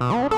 Oh.